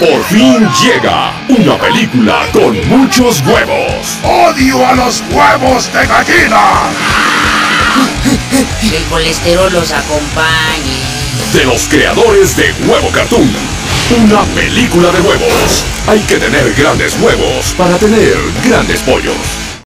Por fin llega una película con muchos huevos. ¡Odio a los huevos de gallina! Que el colesterol los acompañe. De los creadores de Huevo Cartoon. Una película de huevos. Hay que tener grandes huevos para tener grandes pollos.